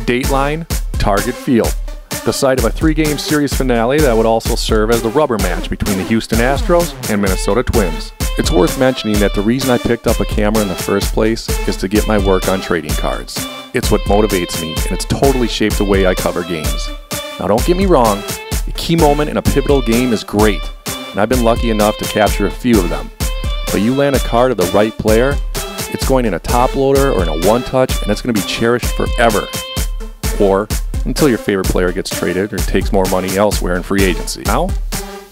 Dateline, Target Field, the site of a three game series finale that would also serve as the rubber match between the Houston Astros and Minnesota Twins. It's worth mentioning that the reason I picked up a camera in the first place is to get my work on trading cards. It's what motivates me, and it's totally shaped the way I cover games. Now, don't get me wrong, a key moment in a pivotal game is great, and I've been lucky enough to capture a few of them. But you land a card of the right player, it's going in a top loader or in a one touch, and it's going to be cherished forever. Or until your favorite player gets traded or takes more money elsewhere in free agency. Now,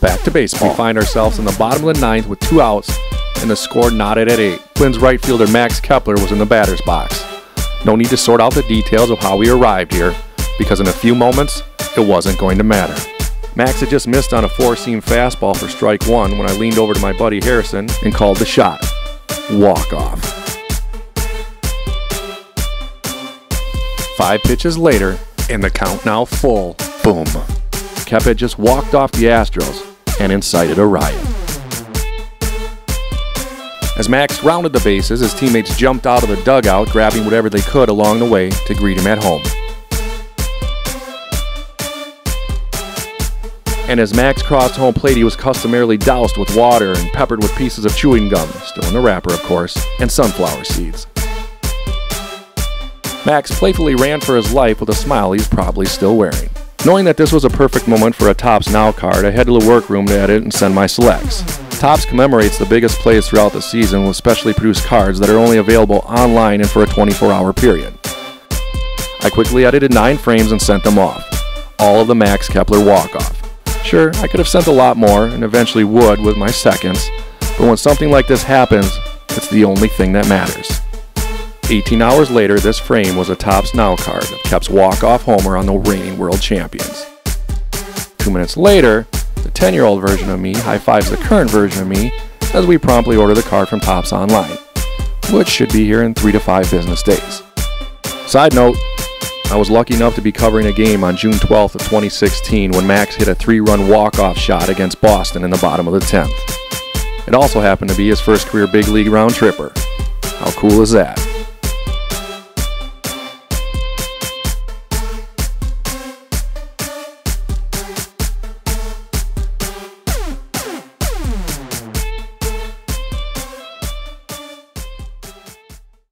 back to baseball. We find ourselves in the bottom of the ninth with two outs and the score knotted at eight. Twins right fielder Max Kepler was in the batter's box. No need to sort out the details of how we arrived here, because in a few moments, it wasn't going to matter. Max had just missed on a four seam fastball for strike one when I leaned over to my buddy Harrison and called the shot. Walk off. Five pitches later, and the count now full. Boom. Kep had just walked off the Astros and incited a riot. As Max rounded the bases, his teammates jumped out of the dugout, grabbing whatever they could along the way to greet him at home. And as Max crossed home plate, he was customarily doused with water and peppered with pieces of chewing gum, still in the wrapper, of course, and sunflower seeds. Max playfully ran for his life with a smile he's probably still wearing. Knowing that this was a perfect moment for a Topps Now card, I head to the workroom to edit and send my selects. Topps commemorates the biggest plays throughout the season with specially produced cards that are only available online and for a 24 hour period. I quickly edited 9 frames and sent them off. All of the Max Kepler walk off. Sure, I could have sent a lot more, and eventually would with my seconds, but when something like this happens, it's the only thing that matters. 18 hours later, this frame was a Topps Now card of Kep's walk-off homer on the reigning world champions. Two minutes later, the 10-year-old version of me high-fives the current version of me as we promptly order the card from Topps Online, which should be here in three to five business days. Side note, I was lucky enough to be covering a game on June 12th of 2016 when Max hit a three-run walk-off shot against Boston in the bottom of the 10th. It also happened to be his first career big league round tripper. How cool is that?